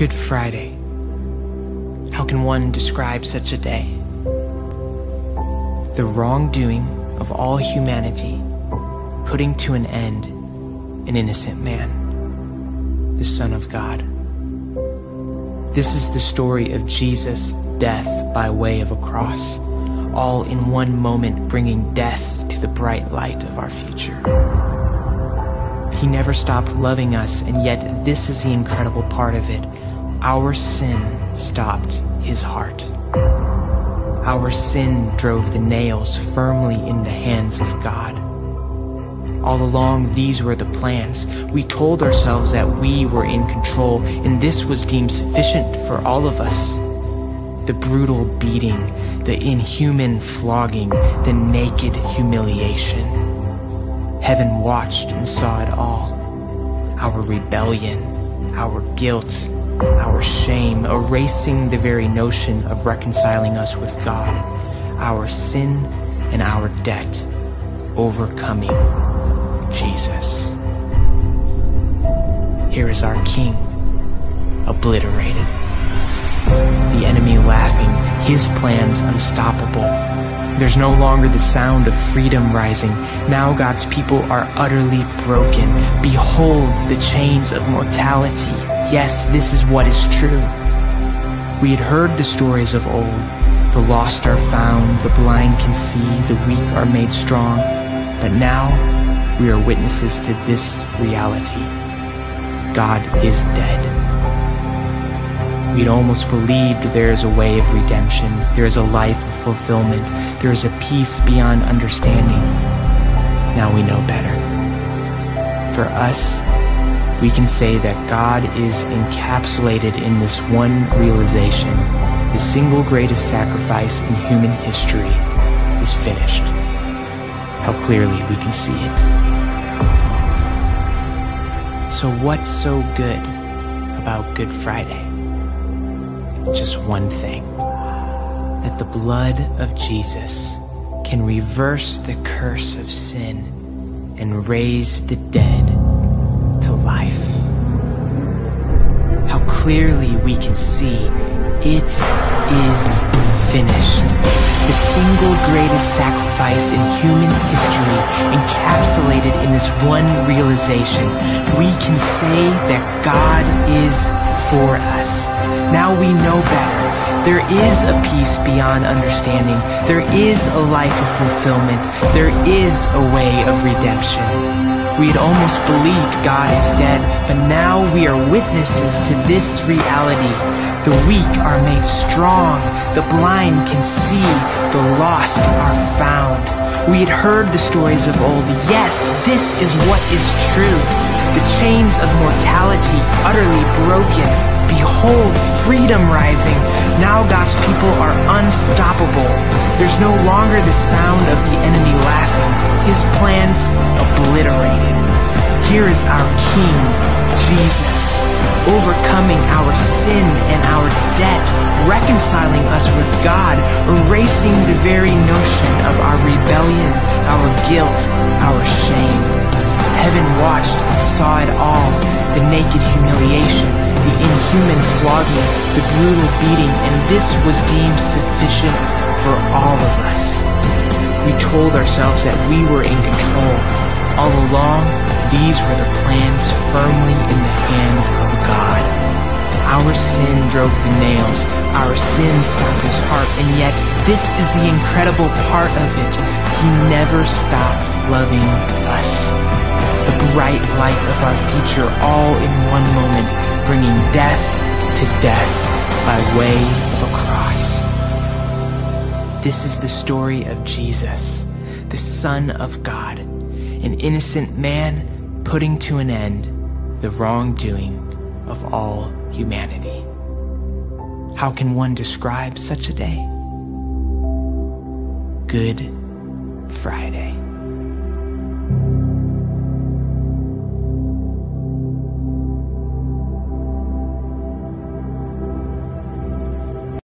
Good Friday. How can one describe such a day? The wrongdoing of all humanity, putting to an end an innocent man, the Son of God. This is the story of Jesus' death by way of a cross, all in one moment bringing death to the bright light of our future. He never stopped loving us, and yet this is the incredible part of it. Our sin stopped his heart. Our sin drove the nails firmly in the hands of God. All along, these were the plans. We told ourselves that we were in control, and this was deemed sufficient for all of us. The brutal beating, the inhuman flogging, the naked humiliation. Heaven watched and saw it all. Our rebellion, our guilt, our shame, erasing the very notion of reconciling us with God, our sin and our debt, overcoming Jesus. Here is our King, obliterated. The enemy laughing, his plans unstoppable there's no longer the sound of freedom rising. Now God's people are utterly broken. Behold the chains of mortality. Yes, this is what is true. We had heard the stories of old. The lost are found, the blind can see, the weak are made strong. But now we are witnesses to this reality. God is dead. We'd almost believed there is a way of redemption. There is a life of fulfillment. There is a peace beyond understanding. Now we know better. For us, we can say that God is encapsulated in this one realization. The single greatest sacrifice in human history is finished. How clearly we can see it. So what's so good about Good Friday? just one thing that the blood of Jesus can reverse the curse of sin and raise the dead clearly we can see it is finished. The single greatest sacrifice in human history encapsulated in this one realization. We can say that God is for us. Now we know better. There is a peace beyond understanding. There is a life of fulfillment. There is a way of redemption. We had almost believed God is dead, but now we are witnesses to this reality. The weak are made strong. The blind can see. The lost are found. We had heard the stories of old. Yes, this is what is true the chains of mortality utterly broken. Behold, freedom rising. Now God's people are unstoppable. There's no longer the sound of the enemy laughing. His plans obliterated. Here is our King, Jesus, overcoming our sin and our debt, reconciling us with God, erasing the very notion of our rebellion, our guilt, our shame. Heaven watched and saw it all, the naked humiliation, the inhuman flogging, the brutal beating, and this was deemed sufficient for all of us. We told ourselves that we were in control. All along, these were the plans firmly in the hands of God. Our sin drove the nails, our sin stopped his heart, and yet this is the incredible part of it. He never stopped loving us the bright light of our future all in one moment, bringing death to death by way of a cross. This is the story of Jesus, the Son of God, an innocent man putting to an end the wrongdoing of all humanity. How can one describe such a day? Good Friday.